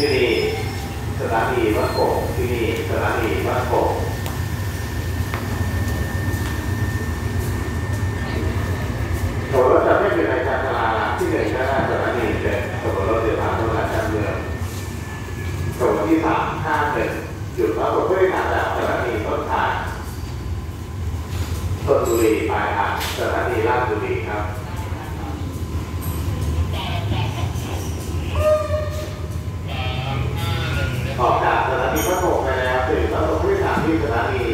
ที่นี่สถานีมะโกที่นี่สถานีมะโกถนนรถจะไม่เป็นในชาตลาที่หนึ่งหน้สถานีเป็นถนนรถเดินทานตลาดชานเมืองถนนที่สามห้าหนึ่งจุดรับรถผู้โดยสารจากสถานีต้นทางชนบุรีปลายทางสถานีลาด นีพระโขกไปแล้วถึงพระโขกที่สามที่สถานี